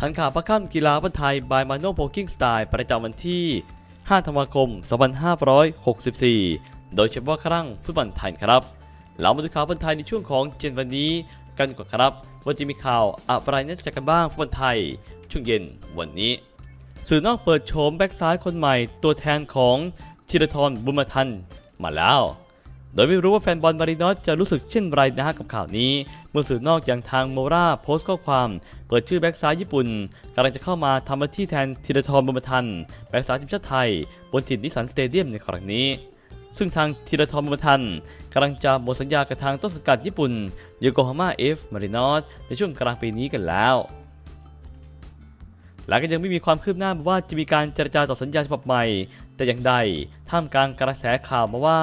ทันข่าวประค่ำกีฬาบันไทยบายมาโนโพกิ้งสไตล์ประจำวันที่ 5 ธันวาคม 2564 โดยเฉพาะครั้งฟุตบอลไทยครับ เรามาดูข่าวฟุตบอลไทยในช่วงของเจนวันนี้กันก่อนครับ ว่าจะมีข่าวอะไรน่าจกันบ้างฟุตบอลไทย ช่วงเย็นวันนี้ สื่อนอกเปิดโฉมแบ็กซ้ายคนใหม่ตัวแทนของธีรทรบุญมาทันมาแล้ว โดยไม่รู้ว่าแฟนบอลมารินอสจะรู้สึกเช่นไรนะฮะกับข่าวนี้ เมื่อสื่อนอกอย่างทางโมราโพสต์ข้อความ เปิดชื่อแบ็กซ้ายญี่ปุ่นกำลังจะเข้ามาทำหน้าที่แทนธีราทรบุญมาทันแบ็กซ้ายทีมชาติไทย บนถิ่นนิสันสเตเดียมในครั้งนี้ ซึ่งทางธีราทรบุญมาทันกำลังจะหมดสัญญากับทางต้นสังกัดญี่ปุ่นโยโกฮาม่าเอฟมารินอสในช่วงกลางปีนี้กันแล้วและก็ยังไม่มีความคืบหน้าว่าจะมีการเจรจาต่อสัญญาฉบับใหม่ แต่อย่างใดท่ามกลางกระแสข่าวมาว่า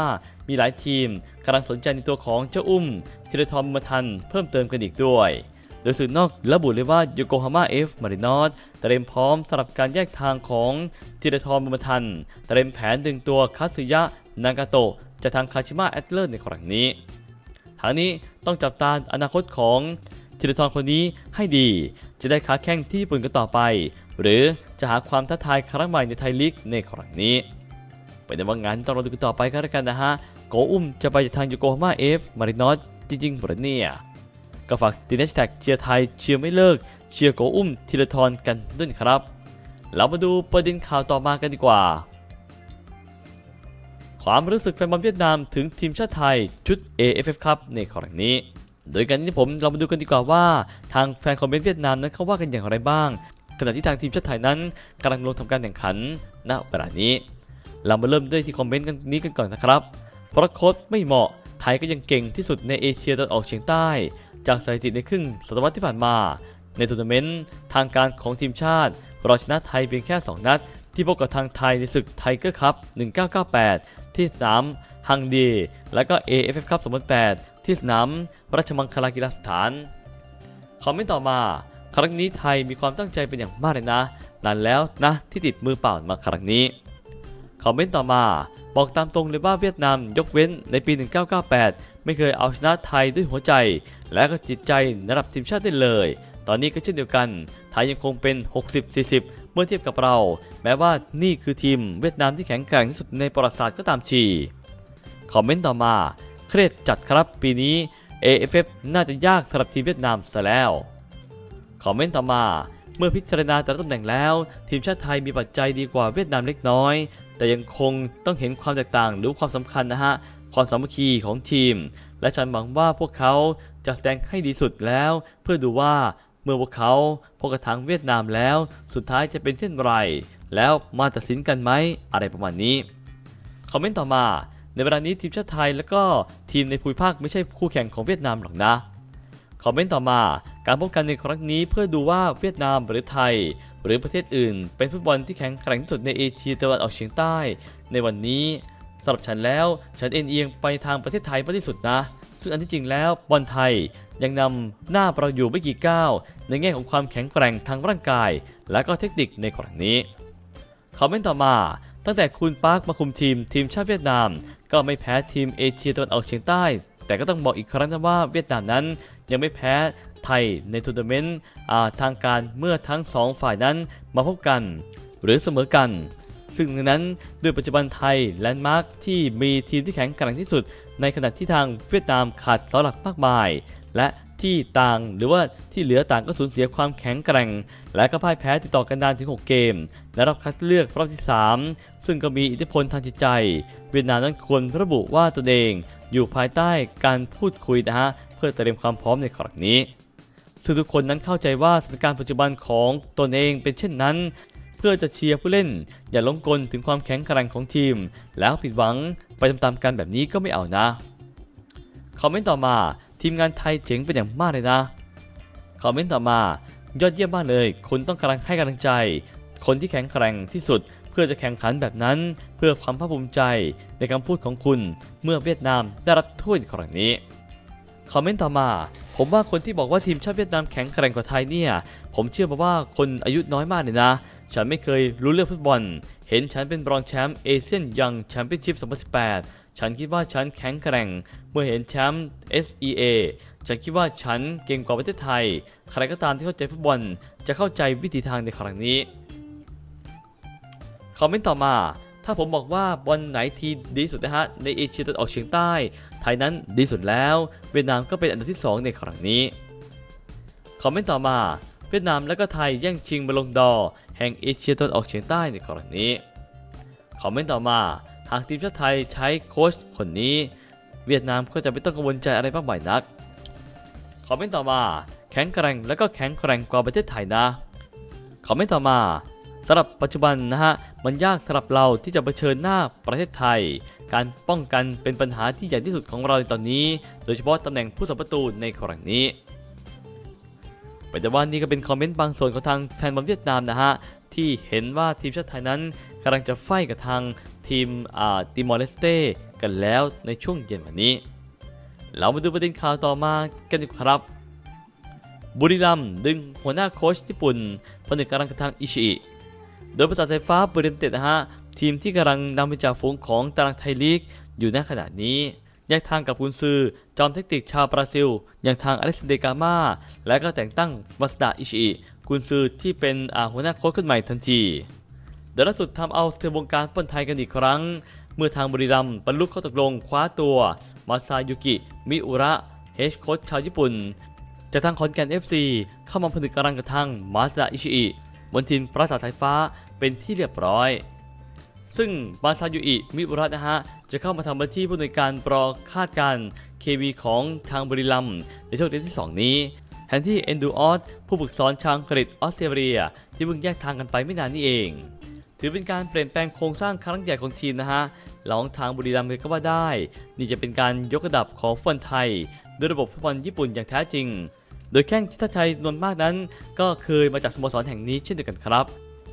มีหลายทีมกำลังสนใจในตัวของเจ้าอุ้มธีรทรบุญมาทันเพิ่มเติมกันอีกด้วย โดยสื่อนอกระบุเลยว่าโยโกฮาม่าเอฟมารินอสเตรียมพร้อมสำหรับการแยกทางของธีรทรบุญมาทันเตรียมแผนดึงตัวคาสึยะนากาโตะจากทางคาชิมะแอตเลอร์ในครั้งนี้ทางนี้ต้องจับตาอนาคตของธีรทรคนนี้ให้ดี จะได้ค้าแข่งที่ญี่ปุ่นกันต่อไป หรือจะหาความท้าทายครั้งใหม่ในไทยลีกในครั้งนี้ไปในว่างานต้องรอดูกันต่อไปกันแล้วกันนะฮะ โกอุ้มจะไปจากทางโยโกฮาม่าเอฟมารินอสจริงๆหรือเนี่ยก็ฝากติดแฮชแท็กเชียร์ไทยเชียร์ไม่เลิกเชียร์โกอุ้มธีราทรกันด้วยครับ เรามาดูประเด็นข่าวต่อมากันดีกว่า ความรู้สึกแฟนบอลเวียดนามถึงทีมชาติไทยชุด AFF ครับในครั้งนี้ โดยการที่ผมเรามาดูกันดีกว่าว่าทางแฟนคอมเมนต์เวียดนามนั้นเขาว่ากันอย่างไรบ้าง ขณะที่ทางทีมชาติไทยนั้นกำลังลงทำการแข่งขันณเวลานี้ เรามาเริ่มด้วยที่คอมเมนต์กันนี้กันก่อนนะครับ เพราะโค้ชไม่เหมาะ ไทยก็ยังเก่งที่สุดในเอเชียตะวันออกเฉียงใต้ จากสถิติในครึ่งศตวรรษที่ผ่านมา ในทัวร์นาเมนต์ทางการของทีมชาติเราชนะไทยเพียงแค่ 2 นัด ที่พบกับทางไทยในศึกไทเกอร์คัพ 1998 ที่สนามฮังเดย์ และก็ AFF คัพ 2008 ที่สนามราชมังคลากีฬาสถานคอมเมนต์ต่อมา ครั้งนี้ไทยมีความตั้งใจเป็นอย่างมากเลยนะนานแล้วนะที่ติดมือเปล่ามาครั้งนี้คอมเมนต์ต่อมา บอกตามตรงเลยว่าเวียดนามยกเว้นในปี 1998 ไม่เคยเอาชนะไทยด้วยหัวใจ และก็จิตใจระดับทีมชาติได้เลย ตอนนี้ก็เช่นเดียวกัน ไทยยังคงเป็น 60-40 เมื่อเทียบกับเรา แม้ว่านี่คือทีมเวียดนามที่แข็งแกร่งที่สุดในประวัติศาสตร์ก็ตามทีคอมเมนต์ต่อมา เครียดจัดครับปีนี้ AFF น่าจะยากสำหรับทีมเวียดนามซะแล้ว คอมเมนต์ต่อมา เมื่อพิจารณาแต่ละตำแหน่งแล้ว ทีมชาติไทยมีปัจจัยดีกว่าเวียดนามเล็กน้อย แต่ยังคงต้องเห็นความแตกต่างหรือความสำคัญนะฮะความสามัคคีของทีม และฉันหวังว่าพวกเขาจะแสดงให้ดีสุดแล้ว เพื่อดูว่าเมื่อพวกเขาพบกับทางเวียดนามแล้ว สุดท้ายจะเป็นเช่นไร แล้วมาตัดสินกันไหมอะไรประมาณนี้คอมเมนต์ต่อมา ในเวลานี้ทีมชาติไทยและก็ทีมในภูมิภาคไม่ใช่คู่แข่งของเวียดนามหรอกนะ คอมเมนต์ต่อมาการพบกันในครั้งนี้เพื่อดูว่าเวียดนามหรือไทย หรือประเทศอื่น เป็นฟุตบอลที่แข็งแกร่งที่สุดในเอเชียตะวันออกเฉียงใต้ ในวันนี้สำหรับฉันแล้วฉันเอ็นเอียงไปทางประเทศไทยมากที่สุดนะ ซึ่งอันที่จริงแล้วบอลไทยยังนำหน้าเราอยู่ไม่กี่ก้าวในแง่ของความแข็งแกร่งทางร่างกาย และก็เทคนิคในครั้งนี้คอมเมนต์ต่อมา ตั้งแต่คุณปาร์คมาคุมทีมทีมชาติเวียดนาม ก็ไม่แพ้ทีมเอเชียตะวันออกเฉียงใต้ แต่ก็ต้องบอกอีกครั้งนะว่าเวียดนามนั้น ยังไม่แพ้ไทยในทัวร์นาเมนต์ทางการเมื่อทั้งสองฝ่ายนั้นมาพบกัน หรือเสมอกัน ซึ่งดังนั้นด้วยปัจจุบันไทยแลนด์มาร์คที่มีทีมที่แข็งแกร่งที่สุด ในขณะที่ทางเวียดนามขาดเสาหลักมากมาย และที่ต่างหรือว่าที่เหลือต่างก็สูญเสียความแข็งแกร่ง และก็พ่ายแพ้ติดต่อกันนานถึง 6 เกม และรอบคัดเลือกรอบที่ 3 ซึ่งก็มีอิทธิพลทางจิตใจ เวียดนามนั้นควรระบุว่าตนเอง อยู่ภายใต้การพูดคุยนะฮะ เพื่อเตรียมความพร้อมในครั้งนี้ซึ่งทุกคนนั้นเข้าใจว่าสถานการณ์ปัจจุบันของตนเองเป็นเช่นนั้น เพื่อจะเชียร์ผู้เล่น อย่าล้มกลถึงความแข็งแกร่งของทีม แล้วผิดหวังไปตามๆกันแบบนี้ก็ไม่เอานะคอมเมนต์ต่อมาทีมงานไทยเจ๋งเป็นอย่างมากเลยนะคอมเมนต์ต่อมายอดเยี่ยมมากเลย คุณต้องกำลังให้กำลังใจ คนที่แข็งแกร่งที่สุดเพื่อจะแข่งขันแบบนั้น เพื่อความภาคภูมิใจในคำพูดของคุณเมื่อเวียดนามได้รับถ้วยในครั้งนี้ คอมเมนต์ต่อมา ผมว่าคนที่บอกว่าทีมชาติเวียดนามแข็งแกร่งกว่าไทยเนี่ย ผมเชื่อมาว่าคนอายุน้อยมากเลยนะ ฉันไม่เคยรู้เรื่องฟุตบอล เห็นฉันเป็นรองแชมป์เอเชียนยังแชมเปี้ยนชิพ 2018 ฉันคิดว่าฉันแข็งแกร่ง เมื่อเห็นแชมป์ SEA ฉันคิดว่าฉันเก่งกว่าประเทศไทย ใครก็ตามที่เข้าใจฟุตบอล จะเข้าใจวิธีทางในครั้งนี้ คอมเมนต์ต่อมาถ้าผมบอกว่าบอลไหนทีดีสุดนะฮะในเอเชียตะวันออกเฉียงใต้ ทยนั้นดีสุดแล้ว เวียดนามก็เป็นอันดับที่ 2 ในครั้งนี้ คอมเมนต์ต่อมา เวียดนามและก็ไทยแย่งชิงบอลลงดอ แห่งเอเชียตะวันออกเฉียงใต้ในครั้งนี้ คอมเมนต์ต่อมา หากทีมชาติไทยใช้โค้ชคนนี้ เวียดนามก็จะไม่ต้องกังวลใจอะไรมากมายนัก คอมเมนต์ต่อมา แข็งแกร่งและก็แข็งแกร่งกว่าประเทศไทยนะ คอมเมนต์ต่อมา สำหรับปัจจุบันนะฮะมันยากสำหรับเราที่จะเผชิญหน้าประเทศไทย การป้องกันเป็นปัญหาที่ใหญ่ที่สุดของเราในตอนนี้ โดยเฉพาะตำแหน่งผู้รักษาประตูในครั้งนี้ปัจจุบันนี้ก็เป็นคอมเมนต์บางส่วนของทางแฟนบอลเวียดนามนะฮะที่เห็นว่าทีมชาติไทยนั้นกำลังจะ fight กับทางทีมอ่าติมอร์เลสเต้กันแล้วในช่วงเย็นวันนี้ เรามาดูประเด็นข่าวต่อมากันดีกว่าครับ บุรีรัมย์ดึงหัวหน้าโค้ชญี่ปุ่นผนึกกำลังกับทางอิชิอิ โดยปราสาทสายฟ้าบุรีรัมย์ยูไนเต็ดนะฮะทีมที่กำลังนำเป็นจ่าฝูงของตารางไทยลีกอยู่ณขณะนี้แยกทางกับกุนซือ จอมเทคนิคชาวบราซิล อย่างทางอเล็กซานเดรกามาและก็แต่งตั้งมาซาทาดะ อิชิอิกุนซือที่เป็นอาหัวหน้าโค้ชคนใหม่ทันทีเดี๋ยวล่าสุดทำเอาสะเทือนวงการฟุตบอลไทยกันอีกครั้ง เมื่อทางบุรีรัมย์บรรลุข้อตกลงคว้าตัวมาซายุกิ มิอุระเฮดโค้ชชาวญี่ปุ่น จากทางขอนแก่น FC เข้ามาผนึกกำลังกับทางมาซาทาดะ อิชิอิบนทีมปราสาทสายฟ้า เป็นที่เรียบร้อยซึ่งมาซายุอิมิอุระนะฮะ จะเข้ามาทำหน้าที่ผู้อำนวยการปรอคาดการเคมีของทางบุรีรัม ในช่วงเดือนที่ 2 นี้แทนที่เอนดูออสผู้ฝึกสอนชาวอังกฤษออสเตรเลีย ที่เพิ่งแยกทางกันไปไม่นานนี้เอง ถือเป็นการเปลี่ยนแปลงโครงสร้างครั้งใหญ่ของทีมนะฮะหลังทางบุรีรัมย์เลยก็ว่าได้ นี่จะเป็นการยกระดับของฟุตบอลไทยด้วยระบบฟุตบอลญี่ปุ่นอย่างแท้จริง โดยแข้งทิตาชัยนนมากนั้น ก็เคยมาจากสโมสรแห่งนี้เช่นเดียวกันครับ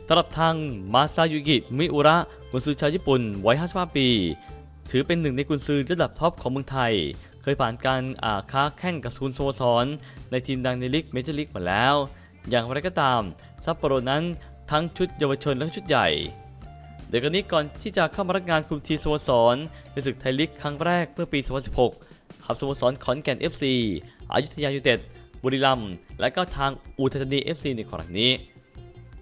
สำหรับทางมาซายุกิมิอุระกุนซือชาวญี่ปุ่นวัย 55 ปี ถือเป็นหนึ่งในกุนซือระดับท็อปของเมืองไทย เคยผ่านการอาค้าแข่งกับซูนสโมสรในทีมดังในลีกเมเจอร์ลีกมาแล้ว อย่างไรก็ตามซัปโปโรนั้นทั้งชุดเยาวชนและชุดใหญ่เดี๋ยวกันนี้ก่อนที่จะเข้ามารับงานคุมทีมสโมสรในศึกไทยลีกครั้งแรกเมื่อปี 2016ขับสโมสรขอนแก่น FC อยุธยายูเต็ดบุรีรัมย์และก็ทางอุทัยธานี FC ในครั้งนี้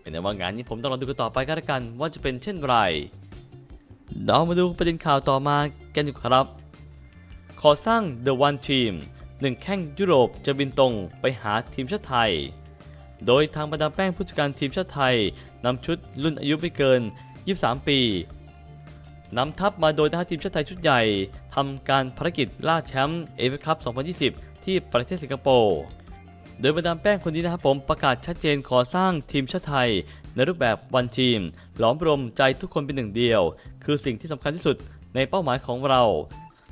เป็นแต่ว่างานนี้ผมต้องรอดูกันต่อไปกันละกันว่าจะเป็นเช่นไรเรามาดูประเด็นข่าวต่อมากันดีกว่ครับ ขอสร้าง The One Team หนึ่งแข้งยุโรปจะบินตรงไปหาทีมชาติไทย โดยทางบรรดาแป้งผู้จัดการทีมชาติไทยนำชุดรุ่นอายุไม่เกิน 23 ปีนำทัพมาโดยทหารทีมชาติไทยชุดใหญ่ทำการภารกิจล่าแชมป์ AFF คัพ 2020 ที่ประเทศสิงคโปร์ โดยมาดามแป้งคนนี้นะครับผมประกาศชัดเจนขอสร้างทีมชาติไทย ในรูปแบบ one team หลอมรวมใจทุกคนเป็นหนึ่งเดียว คือสิ่งที่สำคัญที่สุดในเป้าหมายของเรา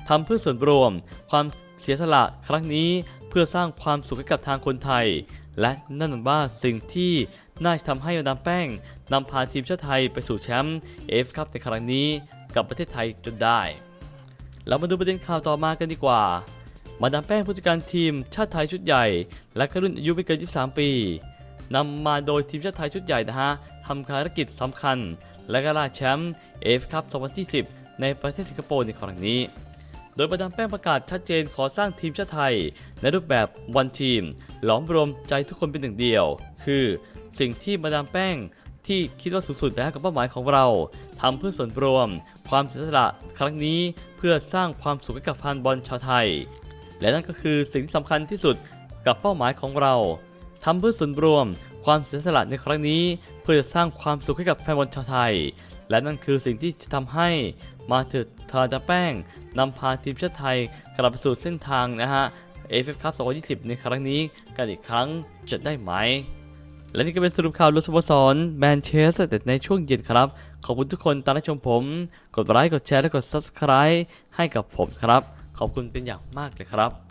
ทำเพื่อส่วนรวม ความเสียสละครั้งนี้เพื่อสร้างความสุขให้กับทางคนไทย และนั่นหมายว่าสิ่งที่น่าจะทำให้มาดามแป้งนำพาทีมชาติไทยไปสู่แชมป์AFF คัพในครั้งนี้กับประเทศไทยจนได้ เรามาดูประเด็นข่าวต่อมากันดีกว่า มาดามแป้งผู้จัดการทีมชาติไทยชุดใหญ่ และรุ่นอายุไม่เกิน 23 ปีนำมาโดยทีมชาติไทยชุดใหญ่นะฮะทำภารกิจสำคัญ และก็ล่าแชมป์ AFF คัพ 2020 ในประเทศสิงคโปร์ในครั้งนี้ โดยมาดามแป้งประกาศชัดเจนขอสร้างทีมชาติไทย ในรูปแบบ one team หลอมรวมใจทุกคนเป็นหนึ่งเดียว คือสิ่งที่มาดามแป้งที่คิดว่าสูงสุดแล้วกับเป้าหมายของเราทำเพื่อส่วนรวม ความเสียสละครั้งนี้เพื่อสร้างความสุขให้กับแฟนบอลชาวไทย และนั่นก็คือสิ่งที่สำคัญที่สุดกับเป้าหมายของเราทำเพื่อส่วนรวมความเสียสละในครั้งนี้ เพื่อจะสร้างความสุขให้กับแฟนบอลชาวไทย และนั่นคือสิ่งที่จะทำให้มาเถิดทาดาแป้งนำพาทีมชาติไทยกลับไปสู่เส้นทางนะฮะ AFF Cup 2020 ในครั้งนี้กันอีกครั้งจะได้ไหม และนี่ก็เป็นสรุปข่าวลุสโมสรแมนเชสเตอร์ในช่วงเย็นครับ ขอบคุณทุกคนตามรับชมผม กดไลค์กดแชร์และกด Subscribe ให้กับผมครับ ขอบคุณเป็นอย่างมากเลยครับ